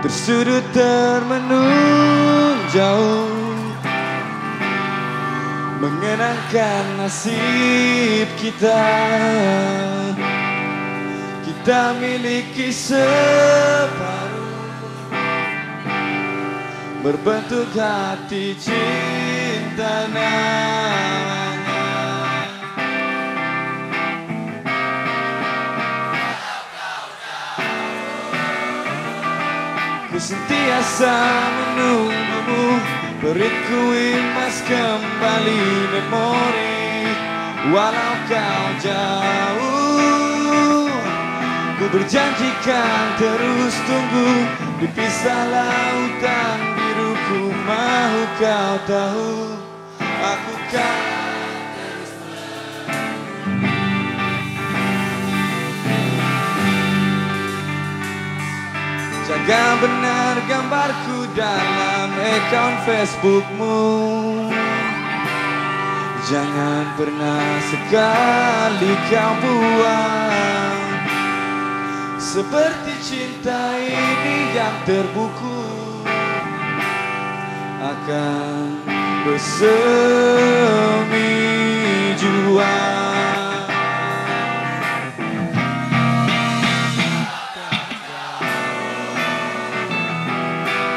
Tersudut termenung jauh Mengenangkan nasib kita. Kita miliki separuh. Berbentuk hati cinta Ku sentiasa menunggumu. Beriku emas kembali memori. Walau kau jauh Ku berjanjikan terus tunggu. Di pisah lautan biruku Mau kau tahu. Aku kan Jaga benar gambarku dalam account Facebookmu. Jangan pernah sekali kau buang. Seperti cinta ini yang terbuku Akan bersemi jua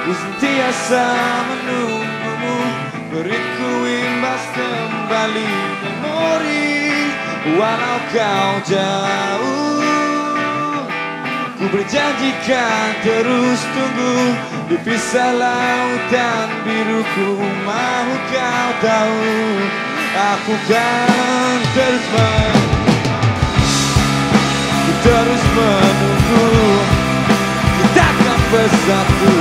Sentiasa menunggumu Beriku imbas kembali memori. Walau kau jauh Ku berjanjikan terus tunggu. Di pisah lautan biruku Mau kau tahu Aku kan Ku terus menunggu Kita akan bersatu